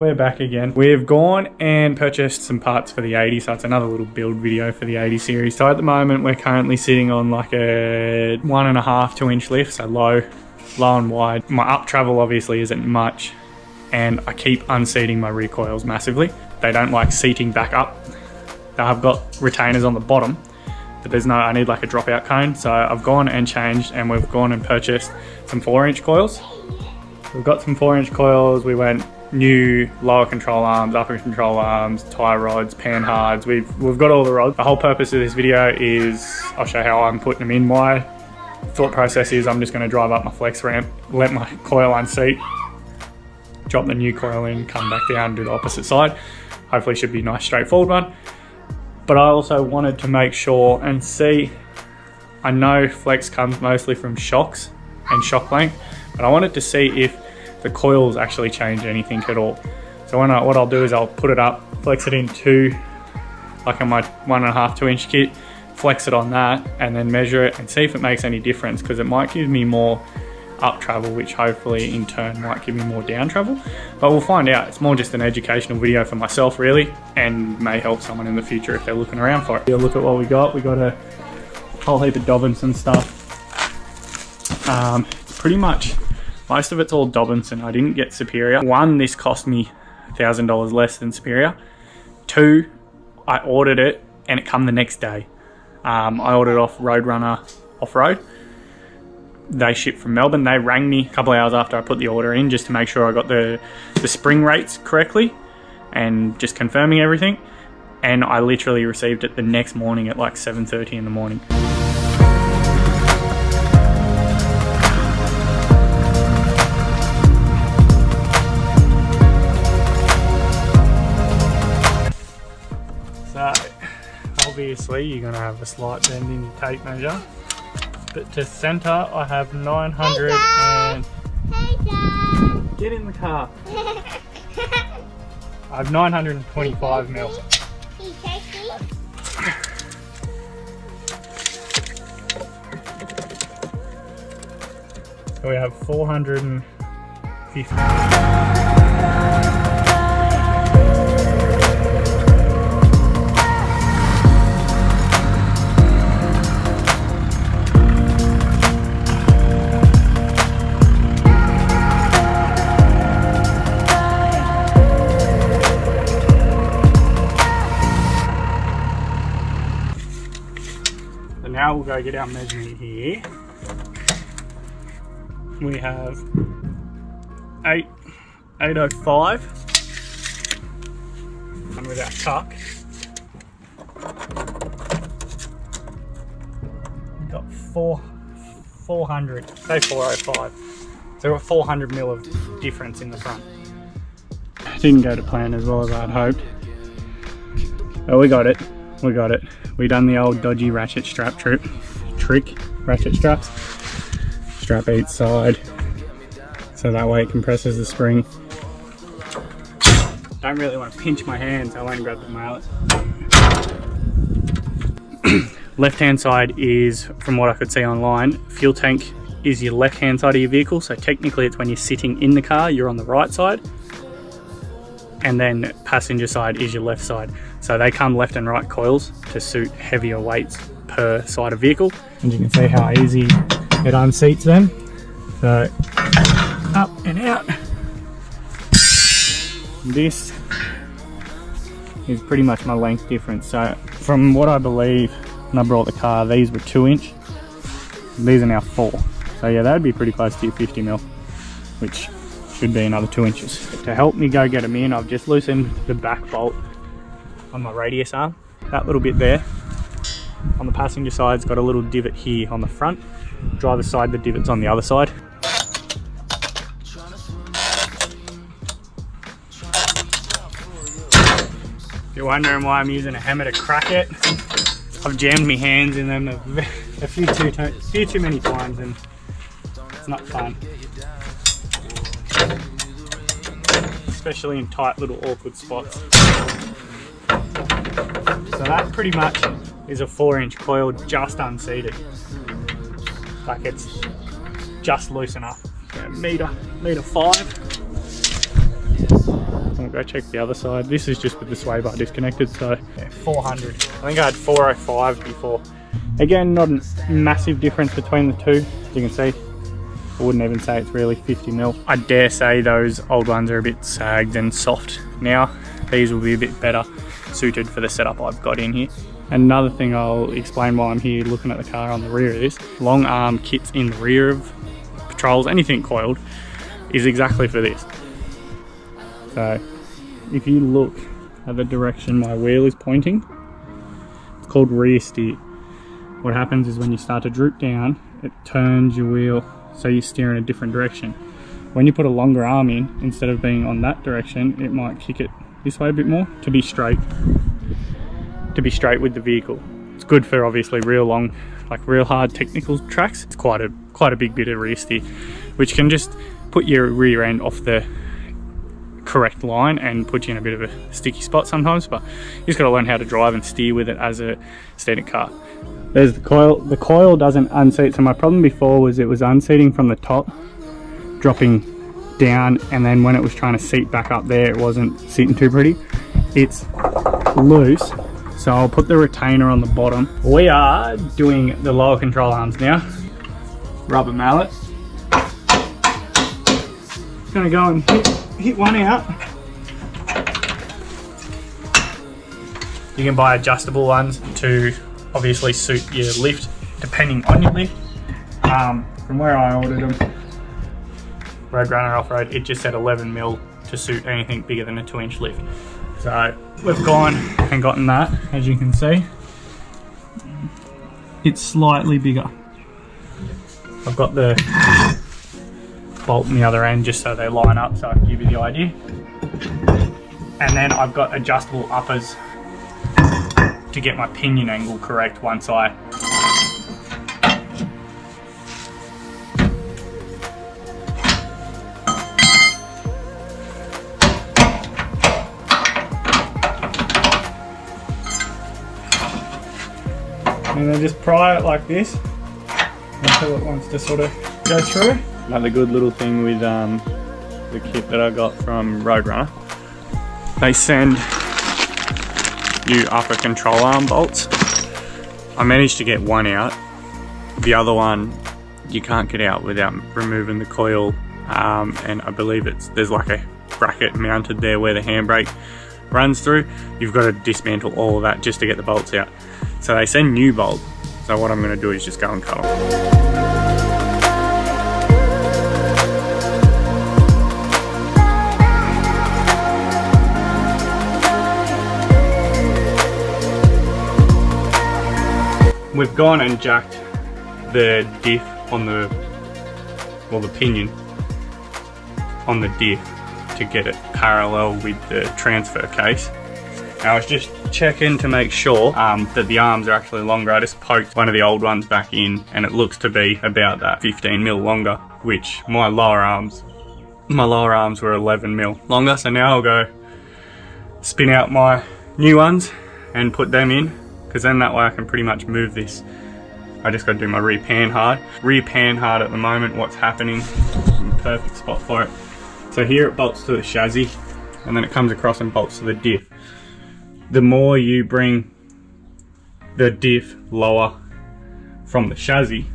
We're back again. We've gone and purchased some parts for the 80, so it's another little build video for the 80 series. So at the moment, we're currently sitting on like a one and a half, two inch lift, so low, low and wide. My up travel obviously isn't much, and I keep unseating my rear coils massively. They don't like seating back up. I've got retainers on the bottom, but there's no, I need like a dropout cone. So I've gone and changed and we've gone and purchased some four inch coils. We've got some four inch coils. We went new lower control arms, upper control arms, tie rods, panhards. We've, we've got all the rods. The whole purpose of this video is I'll show how I'm putting them in. My thought process is I'm just gonna drive up my flex ramp, let my coil unseat, drop the new coil in, come back down, do the opposite side. Hopefully should be a nice straightforward one. But I also wanted to make sure and see, I know flex comes mostly from shocks and shock length, but I wanted to see if the coils actually change anything at all. So I, what I'll do is I'll put it up, flex it in two, like on my one and a half, two inch kit, flex it on that and then measure it and see if it makes any difference because it might give me more up travel, which hopefully in turn might give me more down travel. But we'll find out. It's more just an educational video for myself really and may help someone in the future if they're looking around for it. Yeah, Look at what we got. We got a whole heap of Dobinson stuff. Um, pretty much most of it's all Dobinson. I didn't get Superior. One, this cost me $1,000 less than Superior. Two, I ordered it and it come the next day. Um, I ordered off Roadrunner Off-Road. They shipped from Melbourne. They rang me a couple hours after I put the order in just to make sure I got the, the spring rates correctly and just confirming everything. And I literally received it the next morning at like 7.30 in the morning. Obviously you're going to have a slight bend in your tape measure. But to center, I have 900 hey and... Hey Dad! Get in the car. I have 925 mil. So we have 450. We'll go get our measuring here. We have 8, 805 and with our tuck. We've got four, 400, say 405. So we've got 400 mil of difference in the front. Didn't go to plan as well as I'd hoped. But we got it, we got it we done the old dodgy ratchet strap trip trick ratchet straps. Strap each side so that way it compresses the spring. Don't really want to pinch my hands I won't grab the mallet. Left hand side is from what I could see online fuel tank is your left hand side of your vehicle so technically it's when you're sitting in the car you're on the right side. And then passenger side is your left side. So they come left and right coils to suit heavier weights per side of vehicle. And you can see how easy it unseats them. So up and out. This is pretty much my length difference. So from what I believe when I brought the car, these were two inch. These are now four. So yeah, that'd be pretty close to your 50 mil, which should be another two inches. To help me go get them in, I've just loosened the back bolt on my radius arm. That little bit there. On the passenger side, it's got a little divot here on the front. Driver side, the divot's on the other side. If you're wondering why I'm using a hammer to crack it, I've jammed my hands in them a, a few too, a few too many times and it's not fun. especially in tight little awkward spots. So that pretty much is a four inch coil just unseated. Like it's just loose enough. Yeah, meter, meter five. we'll go check the other side. This is just with the sway bar disconnected, so yeah, 400. I think I had 405 before. Again, not a massive difference between the two, as you can see. I wouldn't even say it's really 50 mil. I dare say those old ones are a bit sagged and soft now. These will be a bit better suited for the setup I've got in here. Another thing I'll explain while I'm here looking at the car on the rear of this, long arm kits in the rear of patrols, anything coiled, is exactly for this. So if you look at the direction my wheel is pointing, it's called rear steer. What happens is when you start to droop down, it turns your wheel so you steer in a different direction. When you put a longer arm in, instead of being on that direction, it might kick it this way a bit more to be straight to be straight with the vehicle. It's good for obviously real long, like real hard technical tracks. It's quite a quite a big bit of rear steer, which can just put your rear end off the correct line and put you in a bit of a sticky spot sometimes. But you just got to learn how to drive and steer with it as a standard car. There's the coil. The coil doesn't unseat. So my problem before was it was unseating from the top, dropping down, and then when it was trying to seat back up there, it wasn't seating too pretty. It's loose so I'll put the retainer on the bottom. We are doing the lower control arms now. Rubber mallet. Gonna go and hit, hit one out. You can buy adjustable ones to obviously suit your lift depending on your lift. Um, from where I ordered them, Roadrunner Off-Road, it just said 11 mil to suit anything bigger than a two inch lift. So we've gone and gotten that, as you can see. It's slightly bigger. I've got the bolt on the other end just so they line up so I can give you the idea. And then I've got adjustable uppers to get my pinion angle correct once I and then just pry it like this until it wants to sort of go through. Another good little thing with um, the kit that I got from Roadrunner, they send you upper control arm bolts. I managed to get one out. The other one you can't get out without removing the coil um, and I believe it's there's like a bracket mounted there where the handbrake runs through. You've got to dismantle all of that just to get the bolts out. So they send new bolts. So what I'm going to do is just go and cut them. We've gone and jacked the diff on the, well the pinion on the diff to get it parallel with the transfer case. I was just checking to make sure um, that the arms are actually longer. I just poked one of the old ones back in and it looks to be about that 15 mil longer, which my lower arms, my lower arms were 11 mil longer. So now I'll go spin out my new ones and put them in because then that way I can pretty much move this. I just got to do my rear pan hard. Rear pan hard at the moment, what's happening, perfect spot for it. So here it bolts to the chassis and then it comes across and bolts to the diff the more you bring the diff lower from the chassis,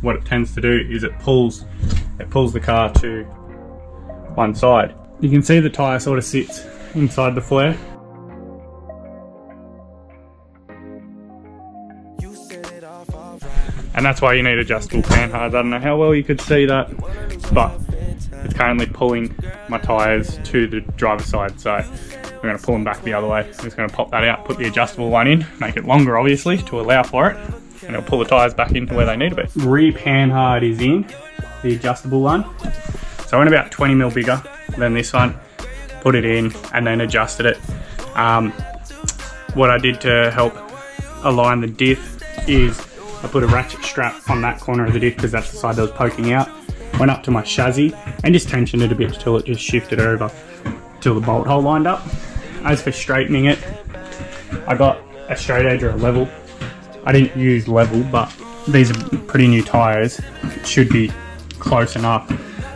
what it tends to do is it pulls it pulls the car to one side. You can see the tyre sort of sits inside the flare. And that's why you need adjustable pan hards. I don't know how well you could see that, but it's currently pulling my tyres to the driver's side. So we're going to pull them back the other way. I'm just going to pop that out, put the adjustable one in, make it longer obviously to allow for it, and it'll pull the tyres back into where they need to be. Rear panhard is in, the adjustable one. So I went about 20 mil bigger than this one, put it in, and then adjusted it. Um, what I did to help align the diff is I put a ratchet strap on that corner of the diff because that's the side that was poking out. Went up to my chassis and just tensioned it a bit till it just shifted over till the bolt hole lined up. As for straightening it, I got a straight edge or a level. I didn't use level, but these are pretty new tyres. Should be close enough.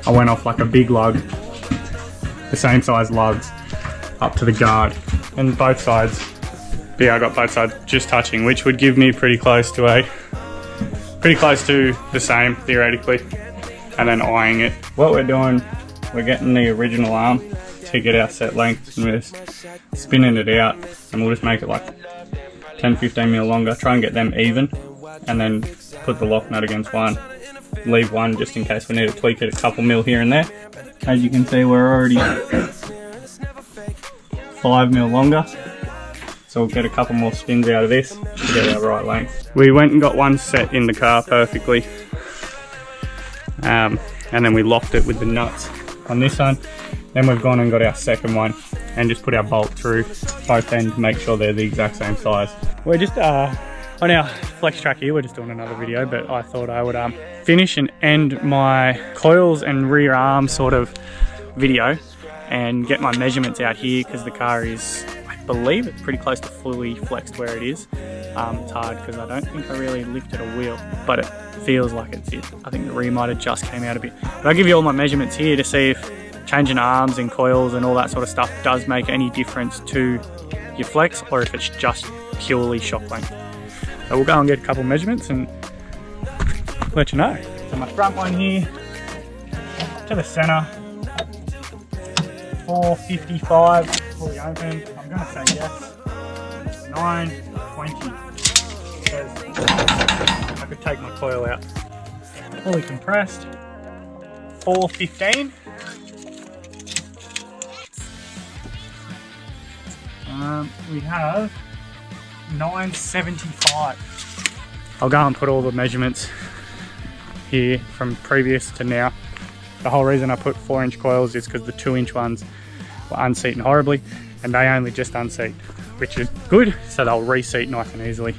I went off like a big lug, the same size lugs, up to the guard and both sides. Yeah, I got both sides just touching, which would give me pretty close to a, pretty close to the same theoretically. And then eyeing it. What we're doing, we're getting the original arm to get our set length and we're just spinning it out and we'll just make it like 10 15 mil longer. Try and get them even and then put the lock nut against one. Leave one just in case we need to tweak it a couple mil here and there. As you can see we're already 5 mil longer. So we'll get a couple more spins out of this to get our right length. We went and got one set in the car perfectly um, and then we locked it with the nuts on this one then we've gone and got our second one and just put our bolt through both ends to make sure they're the exact same size. We're just uh, on our flex track here, we're just doing another video, but I thought I would um, finish and end my coils and rear arm sort of video and get my measurements out here because the car is, I believe it's pretty close to fully flexed where it is. Um, it's hard because I don't think I really lifted a wheel, but it feels like it's it. I think the rear might have just came out a bit. But I'll give you all my measurements here to see if changing arms and coils and all that sort of stuff does make any difference to your flex or if it's just purely shock length. So we'll go and get a couple measurements and let you know. So my front one here to the center, 455 fully open. I'm gonna say yes. 920 I could take my coil out. Fully compressed. 415 Um, we have 975. I'll go and put all the measurements here from previous to now. The whole reason I put four inch coils is because the two inch ones were unseating horribly and they only just unseat, which is good, so they'll reseat nice and easily.